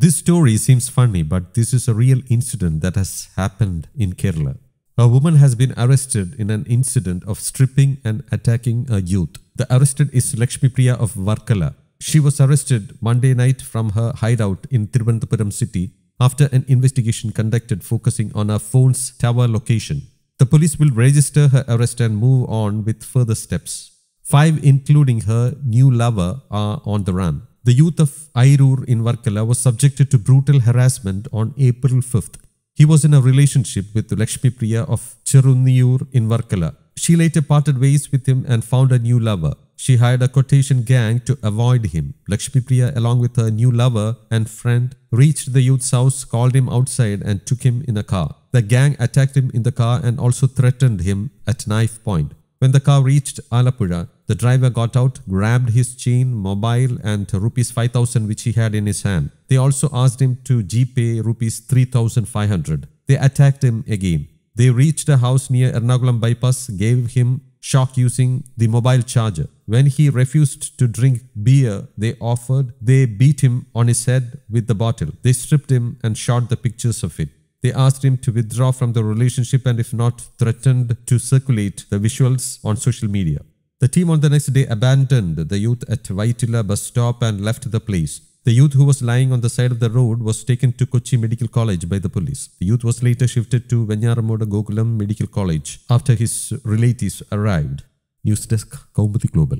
This story seems funny, but this is a real incident that has happened in Kerala. A woman has been arrested in an incident of stripping and attacking a youth. The arrested is Lakshmipriya of Varkala. She was arrested Monday night from her hideout in Thiruvananthapuram city after an investigation conducted focusing on her phone's tower location. The police will register her arrest and move on with further steps. Five, including her new lover, are on the run. The youth of Ayiroor in Varkala was subjected to brutal harassment on April 5th. He was in a relationship with Lakshmipriya of Cherunniyoor in Varkala. She later parted ways with him and found a new lover. She hired a quotation gang to avoid him. Lakshmipriya, along with her new lover and friend, reached the youth's house, called him outside, and took him in a car. The gang attacked him in the car and also threatened him at knife point. When the car reached Alappuzha, the driver got out, grabbed his chain, mobile, and rupees 5000 which he had in his hand. They also asked him to GPay rupees 3500. They attacked him again. They reached a house near Ernakulam bypass, gave him shock using the mobile charger. When he refused to drink beer they offered, they beat him on his head with the bottle. They stripped him and shot the pictures of it. They asked him to withdraw from the relationship and, if not, threatened to circulate the visuals on social media. The team on the next day abandoned the youth at Vyttila bus stop and left the place. The youth who was lying on the side of the road was taken to Kochi Medical College by the police. The youth was later shifted to Venjaramoodu Gokulam Medical College after his relatives arrived. News Desk, Kaumudy Global.